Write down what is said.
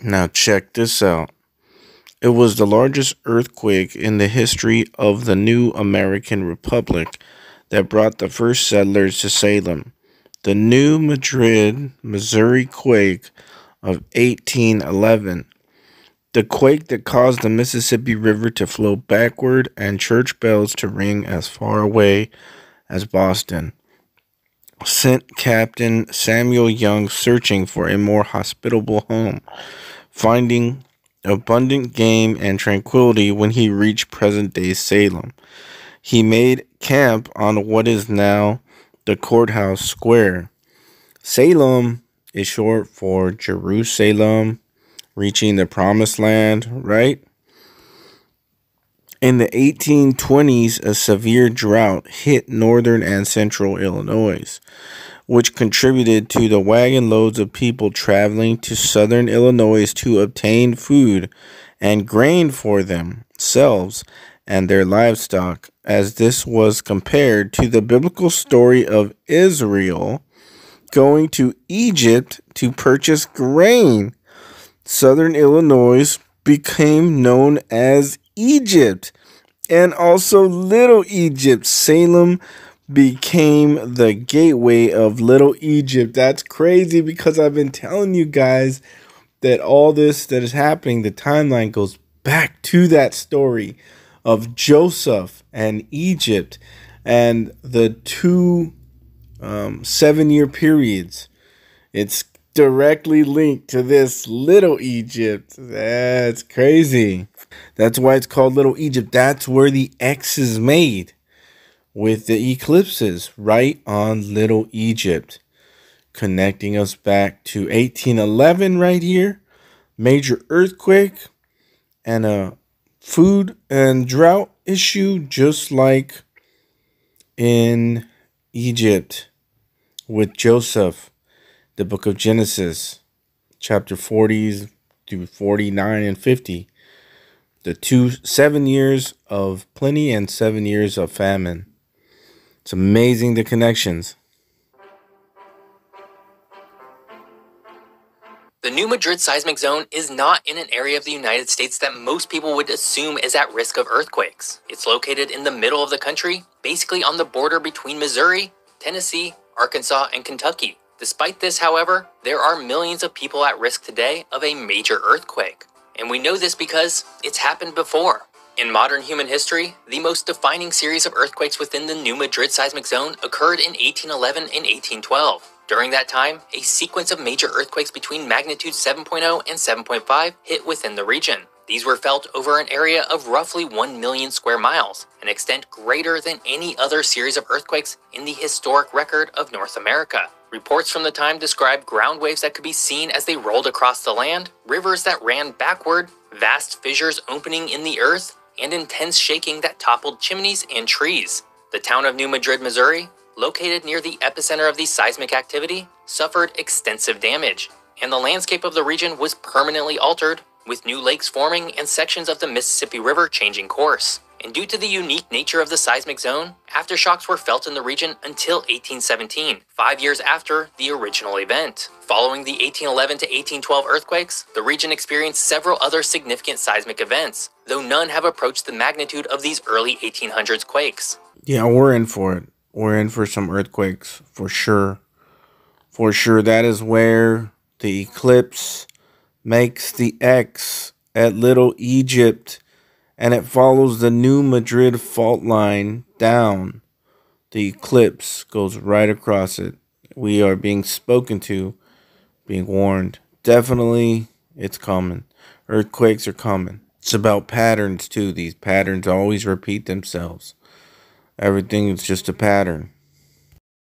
Now, check this out. It was the largest earthquake in the history of the new American Republic that brought the first settlers to Salem. The New Madrid, Missouri quake of 1811. The quake that caused the Mississippi River to flow backward and church bells to ring as far away as Boston sent Captain Samuel Young searching for a more hospitable home, finding abundant game and tranquility when he reached present day Salem. He made camp on what is now the courthouse square. Salem is short for Jerusalem, reaching the promised land, right? In the 1820s, a severe drought hit northern and central Illinois, which contributed to the wagon loads of people traveling to southern Illinois to obtain food and grain for themselves and their livestock, as this was compared to the biblical story of Israel going to Egypt to purchase grain. Southern Illinois became known as Egypt and also Little Egypt. Salem became the gateway of Little Egypt. That's crazy because I've been telling you guys that all this that is happening, the timeline goes back to that story of Joseph and Egypt and the two um, seven year periods. It's directly linked to this Little Egypt. That's crazy. That's why it's called Little Egypt. That's where the X is made with the eclipses right on Little Egypt, connecting us back to 1811 right here. Major earthquake and a food and drought issue, just like in Egypt with Joseph the book of Genesis, chapter 40 through 49 and 50. The two, seven years of plenty and seven years of famine. It's amazing the connections. The New Madrid seismic zone is not in an area of the United States that most people would assume is at risk of earthquakes. It's located in the middle of the country, basically on the border between Missouri, Tennessee, Arkansas, and Kentucky. Despite this, however, there are millions of people at risk today of a major earthquake. And we know this because it's happened before. In modern human history, the most defining series of earthquakes within the New Madrid seismic zone occurred in 1811 and 1812. During that time, a sequence of major earthquakes between magnitude 7.0 and 7.5 hit within the region. These were felt over an area of roughly 1 million square miles, an extent greater than any other series of earthquakes in the historic record of North America. Reports from the time describe ground waves that could be seen as they rolled across the land, rivers that ran backward, vast fissures opening in the earth, and intense shaking that toppled chimneys and trees. The town of New Madrid, Missouri, located near the epicenter of the seismic activity, suffered extensive damage, and the landscape of the region was permanently altered, with new lakes forming and sections of the Mississippi River changing course and due to the unique nature of the seismic zone, aftershocks were felt in the region until 1817, five years after the original event. Following the 1811 to 1812 earthquakes, the region experienced several other significant seismic events, though none have approached the magnitude of these early 1800s quakes. Yeah, we're in for it. We're in for some earthquakes, for sure. For sure, that is where the eclipse makes the X at Little Egypt and it follows the New Madrid fault line down. The eclipse goes right across it. We are being spoken to, being warned. Definitely, it's coming. Earthquakes are coming. It's about patterns, too. These patterns always repeat themselves. Everything is just a pattern.